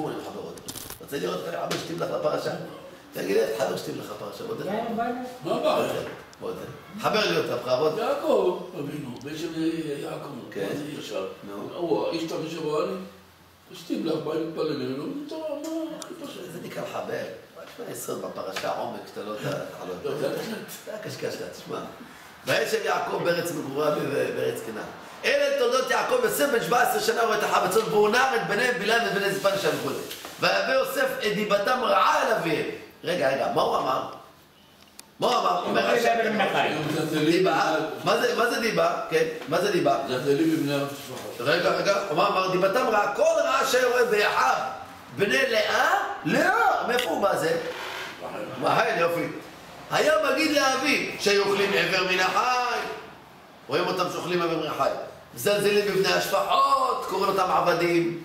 מחבר אותו. רוצה לראות איך אבא שתים לך לפרשה? תגיד איך חבר שתים לך פרשה, בוא תראה. מה הבעיה? בוא תראה. חבר לי אותה, בכבוד. יעקב אבינו, בשם יעקב, כן. מה זה ישר? נו. הוא האיש תמיד שבו אני, אשתים לך, באים מתפללים, לומדים תורה, מה הכי פשוט? זה נקרא חבר. תשמע יסוד בפרשה עומק שאתה לא תחלות. לא, זה בהחלט. זה הקשקש שלך, תשמע. ויש של יעקב בארץ מגוריו ובארץ כנען. אלה תולדות יעקב יוסף בן 17 שנה רואה את בצאן והוא נער את בניהם בלעם ובני זפן שם וכו'. ויבא יוסף את דיבתם רעה אל אביהם. רגע, רגע, מה הוא אמר? מה הוא אמר? אומר הוא השם, דיבה? מה זה- זה דיבה? כן, מה זה דיבה? מזלזלים בבני המשפחות. רגע, רגע, מה אמר? דיבתם רעה, כל רעה שהיה רואה באחיו בני לאה, לאה, מאיפה הוא בא זה? מהי יופי. היה מגיד לאביו שהיו אוכלים עבר מן החי. רואים אותם שאוכלים עבר מן החי. מזלזלים בבני השפחות, קוראים אותם עבדים.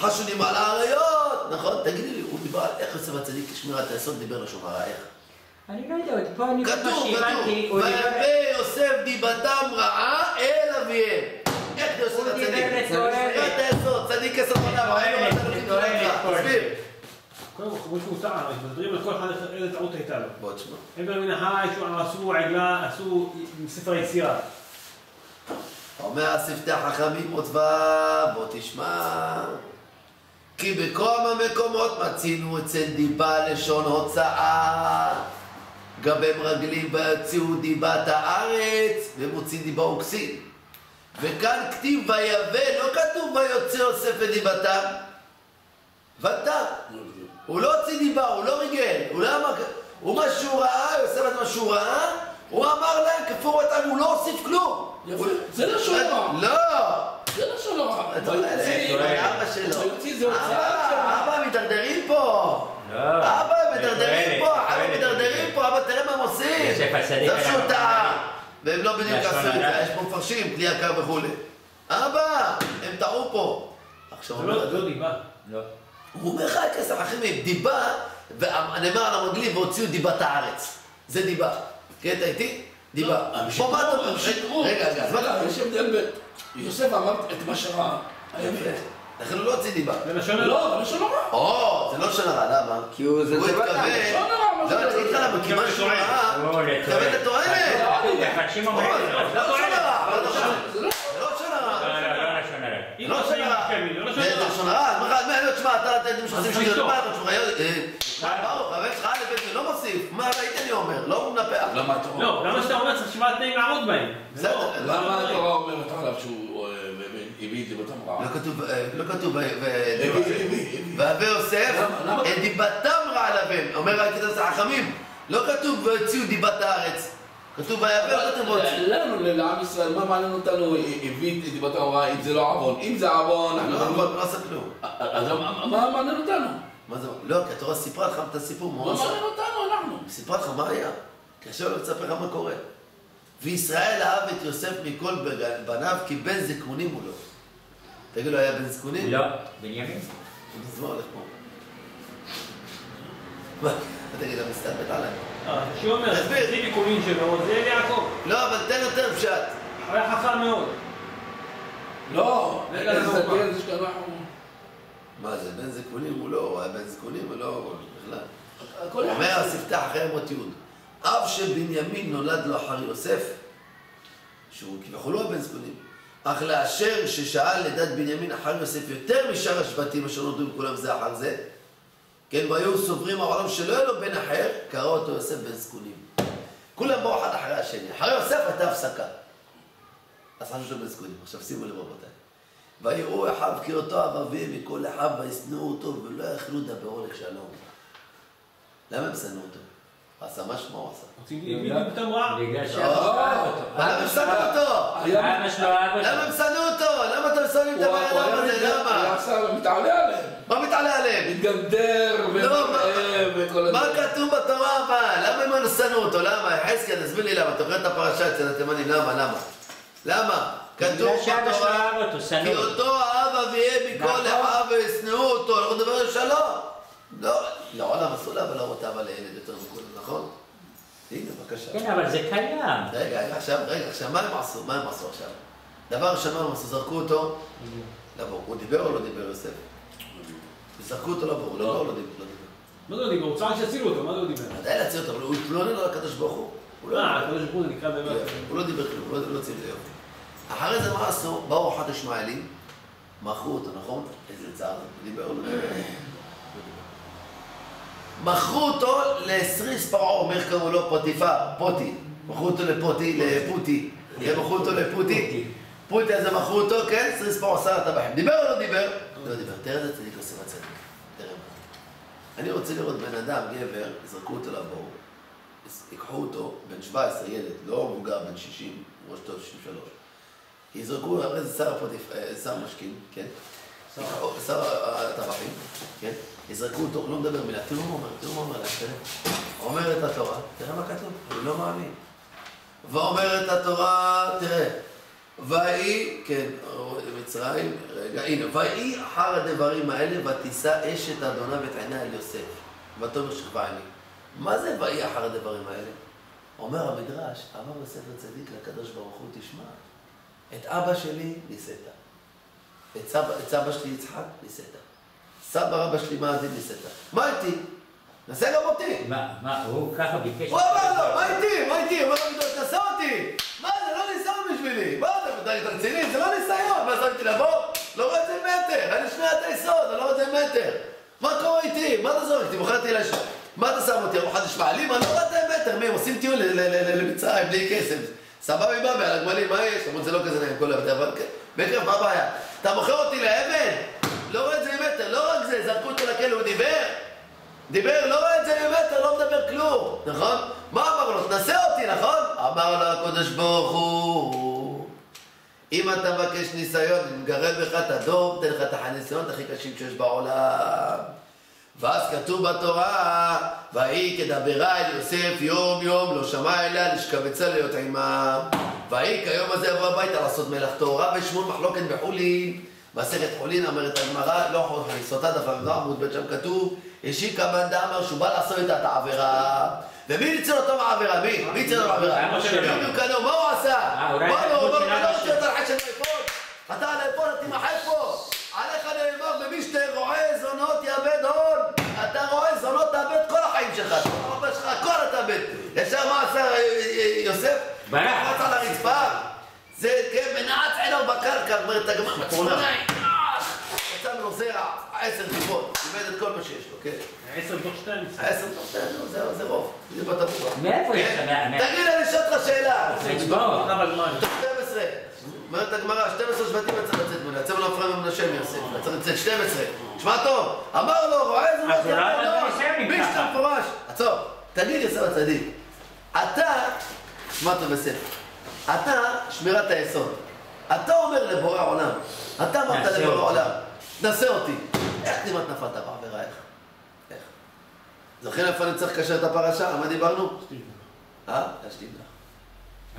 חשודים על האריות, נכון? תגידי לי, הוא דיבר על איך יוסף הצדיק כשמירת היסוד דיבר לשון הרע, איך? אני לא יודע, פה אני כתוב, מה שהבנתי, כתוב, הוא דיבר... ויבא יוסף דיבתם רעה אל אביהם. איך יוסף הוא דיבר הצדיק? לתועלת. שמירת היסוד, צדיק יסוד ראינו לתועלת, אותה לוקחים. לתועלת. תסביר. קודם כל, כמו שהוא טען, מדברים על כל אחד איזה טעות הייתה לו. בוא תשמע. עבר מן החי, שהוא- עשו עגלה, עשו ספר היצירה. אומר השפתי החכמים עוד ו', בוא תשמע. כי בכל המקומות מצינו אצל דיבה לשון הוצאה. גבי מרגלים ויוציאו דיבת הארץ, ומוציא דיבה וכסין. וכאן כתיב ויבא, לא כתוב ויוצא יוסף את דיבתם. ותא. הוא לא הוציא דיבה, הוא לא ריגל, הוא לא אמר, הוא מה שהוא ראה, יוסף את מה שהוא ראה, הוא אמר להם, כפור אותם, הוא לא הוסיף כלום. יפה, הוא- זה לשון הרע. לא! זה לשון הרע. אתה אומר, ויוציא- זה אבא שלו. אבא, אבא, מידרדרים פה. לא. אבא, הם מידרדרים פה, אבא, לתועלת. מידרדרים פה, אבא, תראה מה הם עושים. זה טעה. והם לא בדיוק עשו את זה, הרע. יש פה מפרשים, כלי יקר וכולי. אבא, הם טעו פה. עכשיו אומר, לא לא דיבה. לא. הוא אומר לך כסף אחרים, דיבה, ונאמר על המרגלים והוציאו דיבת הארץ. זה דיבה. כן, אתה איתי? דיבה. הם פה? הם שיקרו. רגע, רגע, אז מה אתה יש הבדל בין... יוסף אמר את מה שראה. לכן הוא לא הוציא דיבה. זה לשון הרע. לא, לשון הרע. או, זה לא לשון הרע, למה? כי הוא זה. התכוון... לשון הרע, מה לא, זה אני אגיד לך למה, כי מה שהוא לא, התכוון לתועלת. נכון, זה לא לא לשון הרע, לא זה לא... זה לא לשון הרע. לא, לא, לא לשון הרע. לא לא זה לא לשון זה זה הרע. לא, תשמע, אתה אתם שעושים אז שטויות, א' ב' לא מוסיף, מה ראית אני אומר, לא הוא מנפח. למה אתה אומר? לא, למה שאתה אומר צריך שבעה תנאים לעמוד בהם? זה בסדר, לא- למה התורה אומרת עליו שהוא אה, הביא את דיבתם רעה? לא כתוב, אה, לא כתוב, הביא. והווה יוסף? את דיבתם רע לבן, אומר הכתוב החכמים, לא כתוב והוציאו דיבת הארץ, כתוב לא כתוב והוציאו. לנו, לעם ישראל, מה מעניין אותנו, הביא את דיבת ההוראה, אם זה לא עוון. אם זה עוון, אנחנו לא, לא... לא לא עשה כלום. אז מה מעניין אותנו? מה זה, לא, כי התורה סיפרה לך את הסיפור, מה הוא מה עשה. מעניין אותנו, אנחנו? סיפרה לך מה היה, כי עכשיו לא מספר לך מה קורה. וישראל אהב את יוסף מכל בניו, כי בן זקונים הוא לא. תגיד לו, היה בן זקונים? לא, בנימין. אז מה הולך פה? מה, תגיד, אתה מסתלבט עליי? אה, שהוא אומר, תסביר. זה ביקומים שלו, זה יעקב. לא, אבל תן יותר פשט. הוא היה חכם מאוד. לא, זה שאנחנו... מה זה, בן זקונים הוא לא, הוא היה בן זקונים הוא לא, בכלל. אומר. הספתח אחרי מות יהוד, אף שבנימין נולד לו אחר יוסף, שהוא כביכול לא הבן זקונים, אך לאשר ששאל לדת בנימין אחר יוסף יותר משאר השבטים אשר נולדו כולם זה אחר זה, כן, והיו סוברים העולם שלא היה לו בן אחר, קרא אותו יוסף בן זקונים. כולם באו אחד אחרי השני, אחרי יוסף הייתה הפסקה. אז חשבו שהוא בן זקונים, עכשיו שימו לב רבותיי. ויראו אחיו כי אותו אביהם מכל אחיו וישנאו אותו ולא יכלו לדברו לשלום. למה הם שנאו אותו? הוא עשה מה שמה הוא עשה? בגלל לא. אותו. למה הם שנאו אותו? אבא שלו אהב אותו. למה הם שנאו אותו? למה אתם שונאים את הוא הבן אדם הזה? הוא למה? עשה- מתעלה עליהם. מה מתעלה עליהם? מתגנדר לא, וכל מה. כתוב בתורה אבל? למה הם שנאו אותו? למה? יחזקאל, תסביר לי למה. אתה קורא את הפרשה אצל התימנים, למה? למה? למה? כתוב בתורה, כי שנוא. אותו אהב אביהם מכל נכון. אחיו וישנאו אותו, אנחנו נדבר על שלום. לא, לעולם אסור לה ולהראות אבא לילד יותר מכולם, נכון? הנה, בבקשה. כן, אבל זה קיים. רגע, עכשיו, רגע, עכשיו, מה הם עשו? מה הם עשו עכשיו? דבר ראשון, מה הם עשו? זרקו אותו? למה, הוא דיבר או לא דיבר יוסף? זרקו אותו לבור, הוא לא לא דיבר. לא דיבר. מה זה לא דיבר? הוא צעק שיצילו אותו, מה זה לא דיבר? ודאי להציל אותו, אבל הוא התלונן על הקדוש ברוך הוא. הוא לא- אה, לא דיבר כלום, הוא לא- לא הציל את היופי. אחרי זה מה עשו? באו אחת ישמעאלים, מכרו אותו, נכון? איזה צער, דיבר לא? מכרו אותו לסריס פרעה, אומר קראו לו? פוטיפה, פוטי. מכרו אותו לפוטי, לפוטי. כן, מכרו אותו לפוטי. פוטי, אז הם מכרו אותו, כן? סריס פרעה עשה הטבחים. דיבר או לא דיבר? לא דיבר. תראה איזה צדיק עושה בצדיק. תראה. אני רוצה לראות בן אדם, גבר, יזרקו אותו לבור, ייקחו אותו, בן 17, ילד, לא מבוגר, בן 60, ראש טוב 63. יזרקו, הרי זה שר הפוטיפ, אה, שר משכין, כן? שר הטבחים, כן? יזרקו אותו, לא מדבר מילה, תראו מה אומר, תראו מה אומר להם, תראה. אומרת התורה, תראה מה כתוב, הוא לא מאמין. ואומרת התורה, תראה, ויהי, כן, מצרים, רגע, הנה, ויהי אחר הדברים האלה, ותישא אשת אדוני ותענה אל יוסף, ותאמר שכבה עמי. מה זה ויהי אחר הדברים האלה? אומר המדרש, אמר יוסף הצדיק לקדוש ברוך הוא, תשמע, את אבא שלי נישאת, את סבא, את סבא שלי יצחק נישאת, סבא רבא שלי מאזין נישאת. מה איתי? נעשה גם אותי. מה, מה, הוא ככה ביקש... הוא אמר לו, מה איתי? מה איתי? הוא אומר לו, תעשה אותי! מה זה לא ניסיון בשבילי? מה אתה רציני? זה לא ניסיון! מה, שמתי לבוא? לא רואה את זה מטר! אני שמיע את היסוד, אני לא רואה את זה מטר! מה קורה איתי? מה אתה זורק אותי? מכרתי לשם. מה אתה שם אותי? ארוחת ישמעאלים? אני לא רואה את זה מטר! מי, הם עושים טיול למצרים בלי כסף. סבבה מבבא, על הגמלים, מה יש? למרות זה לא כזה נעים כל הבית, אבל כן. בקרב, מה הבעיה? אתה מוכר אותי לאבן? לא רואה את זה מטר, לא רק זה, זרקו אותו לכלא, הוא דיבר? דיבר, לא רואה את זה ממטר, לא מדבר כלום, נכון? מה אמר לו? תנסה אותי, נכון? אמר לו הקדוש ברוך הוא, אם אתה מבקש ניסיון, אני מגרד בך את הדור, תן לך את הניסיונות הכי קשים שיש בעולם. ואז כתוב בתורה, ויהי כדברה אל יוסף יום יום, לא שמע אליה, לשכבצה להיות עמה. ויהי כיום הזה יבוא הביתה לעשות מלאכתו. רב ושמואל מחלוקת בחולין, מסכת חולין, אומרת הגמרא, לא חולין, סוטה דף עמדה עמוד ב' שם כתוב, השיקה בן דאמר שהוא בא לעשות איתה את העבירה. ומי ניצל אותו מהעבירה? מי? מי ניצל אותו מהעבירה? מה הוא עשה? אה, מה הוא אומר, אבא לא רוצה. את של האפוד. אתה על האפוד, אתה תימחק פה. עליך נאמר, במשתה רועה זונות יאבד הון. אתה רועה זונות תאבד כל החיים שלך. כל הרבה שלך, תאבד. ישר מה עשה אה, אה, יוסף? ברח. קפץ על הרצפה. זה, כן, מנעץ עיניו בקרקע, אומרת הגמרא, מצפוניים. יצא ממנו זרע, עשר טיפות. איבד את כל מה שיש לו, כן. עשר מתוך שתיים. עשר נו, זהו, זה רוב. זה בטבוע. מאיפה יש כן? לך? מה- מה- תגיד, אני אשאל אותך שאלה. אצבעות. אבל מה? 12. אומרת הגמרא, 12 שבטים יצא לצאת ממנו, יצא ממנו אפרים ומנשה מיוסף, יצא לצאת 12. שמע טוב, אמר לו, רואה איזה תסיים עם מי ככה. שאתה מפורש. עצור, תגיד יוסף הצדיק, אתה, שמע טוב בסדר, אתה שמירת היסוד. אתה אומר לבורא העולם, אתה אמרת לבורא. העולם, נעשה אותי. איך כמעט נפלת בעבירה, איך? איך? זוכרים איפה אני צריך לקשר את הפרשה? על מה דיברנו? אה? להשלים לך.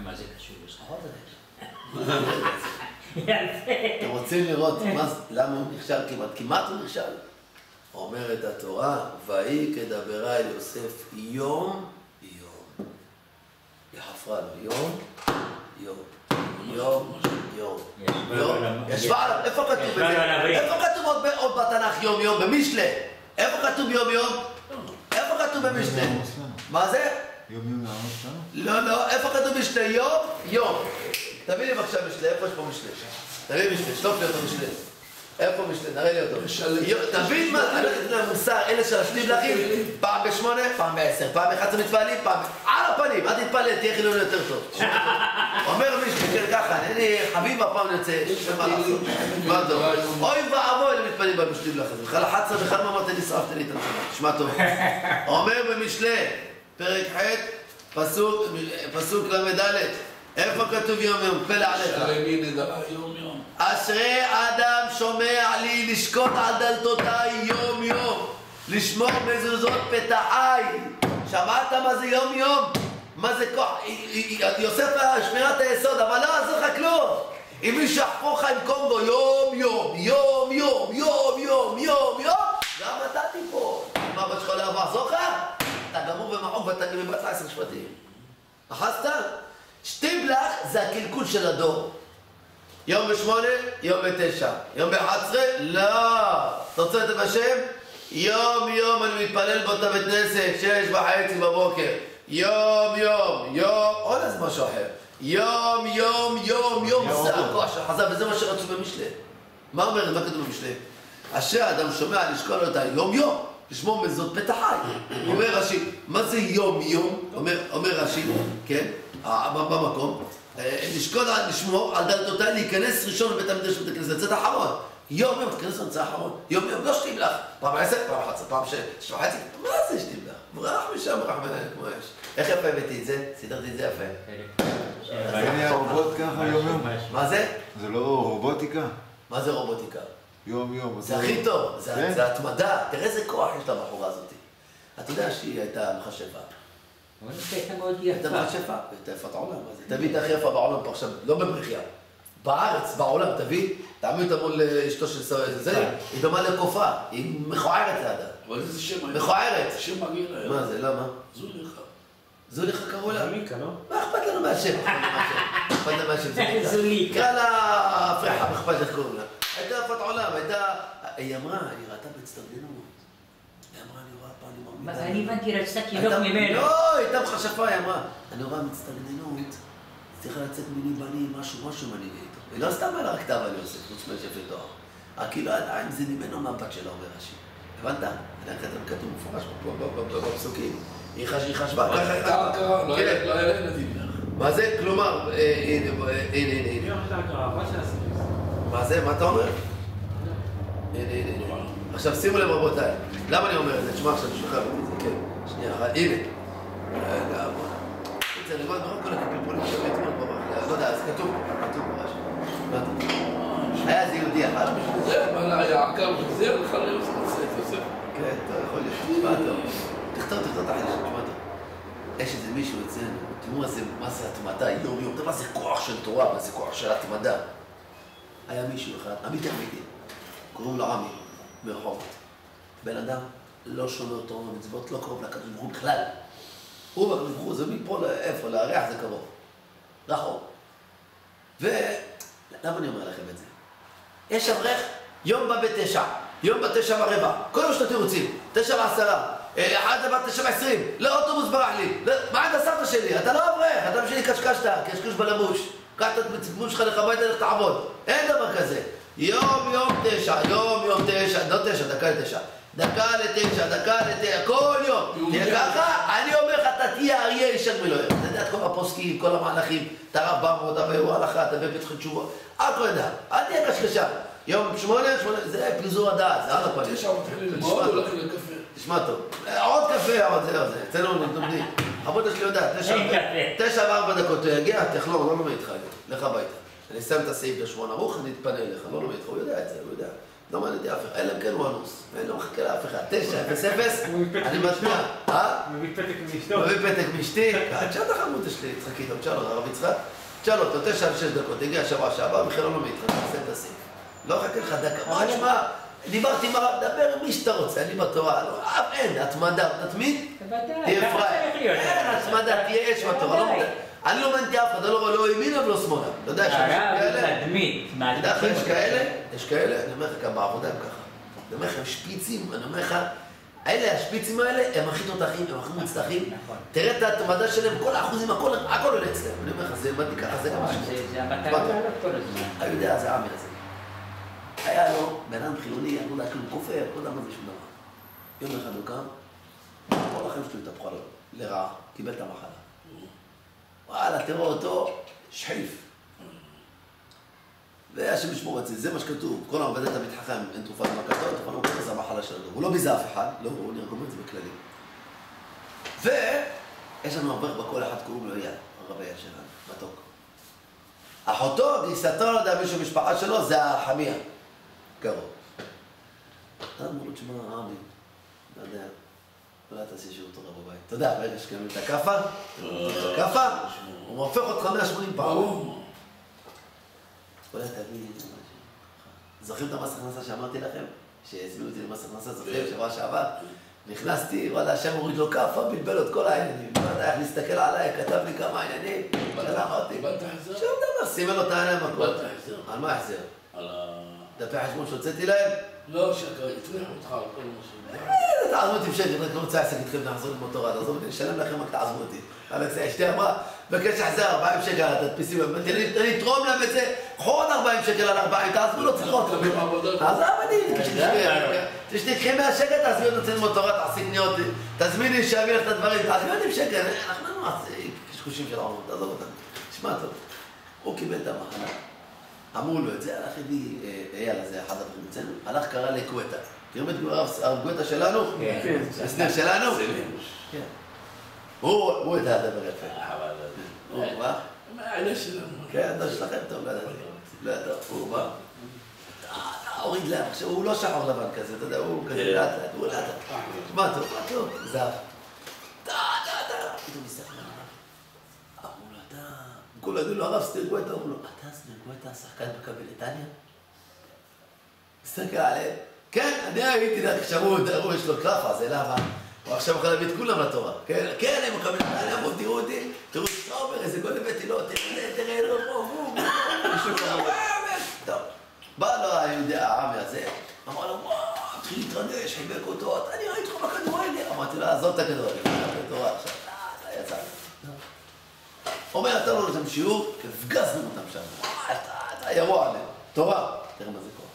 מה זה קשור לך? זה נקרא. יפה. אתם רוצים לראות מה, למה הוא נכשל כמעט? כמעט הוא נכשל. אומרת התורה, ויהי כדברה אל יוסף יום יום. היא חפרה לו יום יום. יום יום. ישבה יום. לו על- ישבה עליו, איפה כתוב את ישבה לו על זה? הברית. איפה כתוב עוד בתנ"ך יום יום? במשלי. איפה כתוב יום יום? איפה כתוב במשלי? מה זה? יום יום שלנו? לא, לא, איפה כתוב משלי? יום, יום. תביא לי בבקשה משלי, איפה יש פה משלי? תביא לי משלי, שלוף לי אותו משלי. איפה משלי? נראה לי אותו. תבין מה, אני נותן להם מוסר, אלה של השליבלחים, פעם בשמונה, פעם בעשר, פעם עשרה מתפעלים, פעם... על הפנים, אל תתפלל, תהיה חילוני יותר טוב. אומר מישהו, כן, ככה, אני חביב הפעם יוצא, לי מה לעשות. מה טוב? אוי ואבוי למתפללים במשליבלח הזה. בכלל 11 בכלל מה אמרת לי, שרפת לי את הנשמה. תשמע טוב. אומר במשלי, פרק ח', פסוק, פסוק ל"ד, איפה כתוב יום יום? פלא עליך. שלמי נדרה יום יום. אשרי אדם שומע לי לשקוט על דלתותיי יום יום, לשמור מזוזות פתחי. שמעת מה זה יום יום? מה זה כוח? יוסף שמירת היסוד, אבל לא עזר לך כלום. אם מישהו יחפור לך עם קונגו יום יום, יום יום, יום יום, יום יום, גם אתה תיפול. מה אבא שלך לא לחזור לך? אתה גמור ומחוק ואתה גם מבצע עשר שבטים. אחזת? שטיבלח זה הקלקול של הדור. יום בשמונה, יום בתשע. יום באחת עשרה, לא. אתה רוצה לתת בשם? יום יום אני מתפלל באותה בית כנסת, שש וחצי בבוקר. יום יום יום, עוד איזה משהו אחר. יום יום יום יום, זה הכוח של החז"ל, וזה מה שרצו במשלי. מה אומר, מה כתוב במשלי? אשר האדם שומע לשקול אותה יום יום, לשמור מזאת פתח חי. אומר רש"י, מה זה יום יום? אומר, רש"י, כן, במקום, אה, לשקול, על- לשמור על דלתותיי, להיכנס ראשון לבית המקדש ובית הכנסת, לצאת אחרון. יום יום, תיכנס לצאת אחרון. יום יום, לא שתים לך. פעם עשר, פעם אחת פעם שש, וחצי. מה זה שתים לך? ברח משם, ברח ממנו כמו אש. איך יפה הבאתי את זה? סידרתי את זה יפה. זה נהיה רובוט ככה יום יום? מה זה? זה לא רובוטיקה? מה זה רובוטיקה? יום יום. זה הכי טוב, זה, כן? זה התמדה. תראה איזה כוח יש לבחורה הזאת. אתה יודע שהיא הייתה מכשפה. אבל זה הייתה מאוד הייתה יפה. הייתה יפת זה? תביא את הכי יפה בעולם פה עכשיו, לא במחיה. בארץ, בעולם, תביא, תעמיד אותה מול אה, אשתו של סוהר, זה, היא דומה לקופה, היא מכוערת לידה. אבל איזה שם היה? מכוערת. שם מגעיל היה. מה זה, למה? זוליכה. זוליכה קראו לה? מיקה, לא? מה אכפת לנו מהשם? מה אכפת לנו מהשם? זוליקה. קרא לה פרחה, מה אכפת איך קוראים לה? הייתה יפת עולם, הייתה... היא אמרה, היא ראתה בהצטרדנות. היא אמרה, אני רואה פה, אני מה, מאמינה. אני הבנתי רצתה הייתה- ממנו. לא, הייתה מכשפה, היא אמרה, אני רואה מצטגננות, צריכה לצאת מיני בנים, משהו, משהו מנהיג איתו. היא לא סתם היה לה כתב על יוסף, חוץ מהשפל תואר. רק כאילו עדיין זה ממנו מהבת שלה, אומר רש"י. הבנת? אני כתוב כתוב מפורש בפסוקים. היא חש- היא חשבה, אבל ככה לא כן. היה לא היה ילדים. מה זה? כלומר, אה, הנה, אה, הנה, הנה, של. מה זה? מה אתה אומר? הנה, הנה, הנה. עכשיו שימו לב רבותיי, למה אני אומר את זה? תשמע עכשיו, אותי את זה, כן. שנייה אחת, הנה. רגע, בוא. זה לבד נורא כל הפלפולים שם אתמול בבוקר, לא יודע, זה כתוב, כתוב ברש"י. לא. היה איזה יהודי אחד, זה, מה היה עקר וחזר לך ליוסף, יוסף, יוסף. כן, טוב, יכול להיות, תשמע טוב. תכתוב, תכתוב את תשמע טוב. יש איזה מישהו אצלנו, תראו מה זה, התמדה, יום יום, מה זה כוח של תורה, מה זה כוח של התמדה. היה מישהו אחד, אמיתי אמיתי, קוראים לו עמי, מרחובות. בן אדם לא שומר תורה ומצוות, לא קרוב לקדוש ברוך הוא בכלל. הוא והקדוש ברוך הוא, זה מפה לאיפה, לארח זה קרוב. רחוק. ולמה אני אומר לכם את זה? יש אברך, יום בא בתשע, יום בתשע ורבע, כל יום שאתם רוצים, תשע ועשרה, אה, אחד זה בתשע ועשרים, לא אוטובוס ברח לי, מה עד הסבתא שלי? אתה לא אברך, אתה בשבילי קשקשת, קשקוש בלבוש, קח את המצפון שלך לך הביתה, לך תעבוד, אין דבר כזה. יום יום תשע, יום יום תשע, לא תשע, דקה לתשע. דקה לתשע, דקה לתשע, כל יום. תהיה ככה, אני אומר לך, אתה תהיה אריה אישר מלוהר. אתה יודע את כל הפוסקים, כל המהלכים, את הרב במות, אביהו הלכה, אתה בפתח תשובות, הכל יודע, אל תהיה קשקשה. יום שמונה, שמונה, זה פיזור הדעת, זה על הפנים. תשע מתחיל ללמוד, תשמע טוב. הולך לקפה. תשמע טוב, אה, עוד קפה, עוד זה, עוד זה, אצלנו לומדים. עבודה שלי יודעת, תשע וארבע דקות, הוא יגיע, תחלום, לא לומד איתך לך הביתה. אני אסיים את הסעיף בשמונה ערוך, אני אתפנה אליך, לא לומד הוא יודע את זה, הוא יודע. לא מעניין אותי אף אחד, אלא אם כן הוא אנוס, ואני לא מחכה לאף אחד. תשע, אפס, אפס, אני. מצביע. אה? מביא פתק מאשתו. מביא פתק מאשתי, תשאל את החמודה שלי, יצחק איתו, תשאל הרב יצחק, תשאל אותו, תשע עד שש דקות, הגיע שבוע שעבר, בכלל לא לומד איתך, תסיים את הסעיף. לא אחכה לך דקה, מה תשמע, דיברתי עם הרב, דבר עם מי שאתה רוצה, אני בתורה, לא, אין, התמדה, תתמיד, תהיה פראייר. אין התמדה, תהיה אש בתורה. אני לא מעניין אף אחד, לא לא ימינה ולא שמאלה. אתה יודע הרב כאלה? תדמית. אתה יודע יש כאלה, יש כאלה, אני אומר לך, גם בעבודה הם ככה. אני אומר לך, הם שפיצים, אני אומר לך, אלה, השפיצים האלה, הם הכי תותחים, הם הכי מוצלחים. נכון. תראה את ההתמדה שלהם, כל האחוזים, הכל הכל עולה אצלם. אני אומר לך, זה מדהים ככה, זה גם מה זה- שזה. זה המטרה לעלות כל הזמן. אני יודע, זה העמי הזה. היה לו בן אדם חילוני, אני לא יודע כלום, כופר, לא יודע מה זה שום דבר. יום אחד הוא קם, כל החיים שלו התהפכו עליו, לרעה, קיבל את המחלה. וואלה, תראו אותו, שחיף. והשם ישמור את זה, זה מה שכתוב. כל העובד אתה מתחכם, אין תרופה למכתו, תרופה למכתו זה המחלה שלו. הוא לא ביזה אף אחד, לא, הוא נרגום את זה בכללי. ויש לנו אברך בכל אחד קוראים לו אייל, הרב אייל שלנו, מתוק. אחותו, גיסתו, לא יודע, מישהו משפחה שלו, זה החמיה. קרוב. אתה אמר לו, תשמע, רבי, לא יודע, אולי תעשה שיעור תורה בבית. אתה יודע, ברגע שקמים את הכאפה, את הכאפה, הוא הופך אותך 180 פעם. אולי תביא לי משהו. זוכרים את המס הכנסה שאמרתי לכם? שהזמינו אותי למס הכנסה, זוכרים? שבוע שעבר? נכנסתי, וואלה, השם הוריד לו כאפה, בלבל לו את כל העניינים. לא יודע איך להסתכל עליי, כתב לי כמה עניינים. שאלה אמרתי? שום דבר, סימן לו את העיניים החזר? על מה החזר? על ה... דפי חשבון שהוצאתי להם? לא, שקר, אותך על כל מה ש... אה, תעזבו אותי בשקט, רק לא רוצה להעסק איתכם לחזור ללמוד תורה, תעזבו אותי, נשלם לכם רק תעזבו אותי. אלכס אשתי אמרה, מבקש להחזיר 40 שקל על התדפיסים, אמרתי לי, אני אתרום להם את זה, קחו עוד 40 שקל על 40, תעזבו לו צריכות. מקבלים עבודות. עזוב אותי, תשתקחי מהשקט, תעזבי אותי רוצה ללמוד תורה, תעשי קניות, תזמיני שיביא לך את הדברים, תעזבי אותי בשקט, אנחנו לא נעשה קשקושים של העולם, תעזוב אותנו. שמע טוב, הוא קיבל את המחלה, אמרו לו את זה, הלך הביא אה, אייל הזה, אחד הדברים אצלנו, הלך קרא לגואטה. מכירים את הרב גואטה שלנו? כן. הסנר שלנו? זה כן. הוא יודע לדבר יפה. אבל... הוא בא, האלה שלנו. כן, אתה שלכם טוב, לא ידעתי. לא ידעתי, הוא בא. הוריד להם, עכשיו הוא לא שחור לבן כזה, אתה יודע, הוא כזה לאט לאט, הוא לאט לאט. מה טוב, מה טוב, זהב. טה, טה, טה. פתאום מסתכל עליו. אמרו לו, אתה... כולם יגידו לו, הרב סטיר גואטה, אמרו לו, אתה סטיר גואטה, שחקן מכבי נתניה? מסתכל עליהם. כן, אני הייתי, שמעו, הוא יש לו קלפה, זה למה? הוא עכשיו יכול להביא את כולם לתורה. כן, כן, הם מכבי נתניה, אמרו, תראו אותי, תראו את סטרובר, איזה גול הבאתי לו, תראה, תראה, לא, בוא, בוא, בוא. טוב. בא לו היהודי העמי הזה, אמר לו, וואו, התחיל להתרגש, חיבק אותו, אתה נראה איתך בכדורגל. אמרתי לו, עזוב את הכדורגל, אתה בתורה עכשיו. אתה. אומר, נתן לו שם שיעור, הפגזנו אותם שם. וואי, אתה, אתה ירוע עליהם. תורה. תראה מה זה קורה.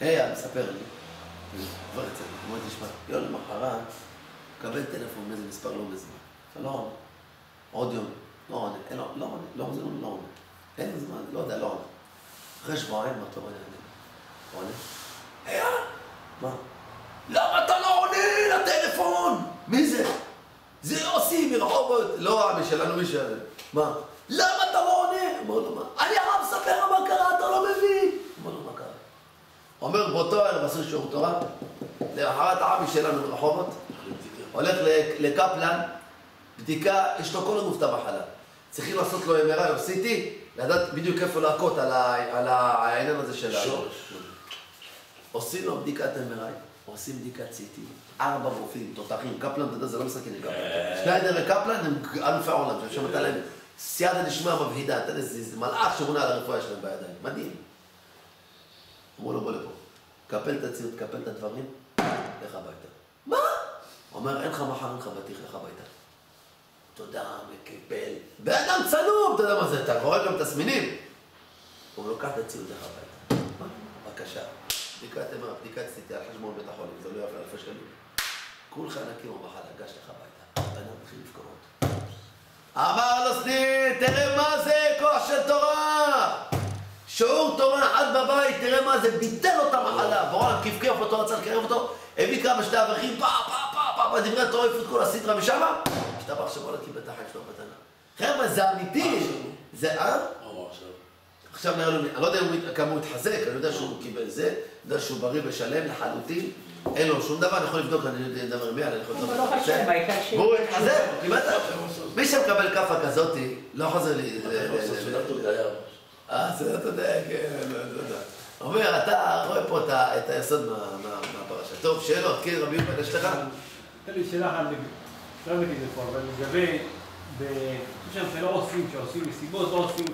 היי, מספר לי. כבר אצלנו, הוא אומר, תשמע, יום למחרת, מקבל טלפון מאיזה מספר לא מזמן. אתה לא עונה. עוד יום, לא עונה. אין, לו- לא עונה, לא עונה, לא עונה. אין זמן, לא יודע, לא עונה. אחרי שבועיים, מה אתה עונה? עונה? היי, מה? למה אתה לא עונה לטלפון? מי זה? זה יוסי מרחובות, לא עמי שלנו, מי שלנו. מה? למה אתה לא עונה? אמר לו, מה? אני הרב מספר לך מה קרה, אתה לא מבין. אמר לו, מה קרה? אומר באותו ערב עשו שיעור תורה, למחרת עמי שלנו מרחובות, הולך לקפלן, בדיקה, יש לו כל הגוף את המחלה. צריכים לעשות לו MRI או CT, לדעת בדיוק איפה להכות על העניין הזה של ה... שורש. עושים לו בדיקת MRI, עושים בדיקת CT, ארבע רופאים, תותחים, קפלן, אתה יודע, זה לא משחקים עם קפלן. שניידר וקפלן הם אלופי העולם, שם נתן להם סייעתא דשמיא מבהידה, אתה יודע, זה מלאך שמונה על הרפואה שלהם בידיים, מדהים. אמרו לו, בוא לפה, קפל את הציוד, קפל את הדברים, לך הביתה. מה? הוא אומר, אין לך מחר, אין לך בטיח, לך הביתה. תודה, מקבל. בן אדם צנום, אתה יודע מה זה, אתה רואה גם תסמינים. הוא אומר, קח את הציוד, לך הביתה. בבקשה. בדיקת אמרה, בדיקת CT על חשבון בית החולים, זה לא יפה אלפי שקלים. כולך נקי במחלה, גש לך הביתה. אדם מתחיל לבכות. אמר לו סניר, תראה מה זה כוח של תורה! שיעור תורה אחד בבית, תראה מה זה, ביטל לו את המחלה. בורא כפכף אותו, רצה לקרב אותו, הביא כמה שני אברכים, פה, פה, פה, פה, בדברי התורה העיפו את כל הסטרה משם, השתבח שבוא קיבל את החיים שלו מתנה. חבר'ה, זה אמיתי. זה, אה? עכשיו. נראה לו, אני לא יודע הוא- כמה הוא התחזק, אני יודע שהוא קיבל זה, אני יודע שהוא בריא ושלם לחלוטין, אין לו שום דבר, אני יכול לבדוק, אני יודע דבר מי, אני יכול לבדוק. אבל לא חשוב, העיקר ש- והוא התחזק, קיבלת. מי שמקבל כאפה כזאתי, לא חוזר לי... אה, זה אתה יודע, כן, לא לא יודע. אומר, אתה רואה פה את היסוד מה- מה- מהפרשה. טוב, שאלות, כן, רבי יוחנן, יש לך? תן לי שאלה אחת, לא הבאתי את זה פה, אבל לגבי, אני חושב שלא עושים, כשעושים מסיבות, לא עושים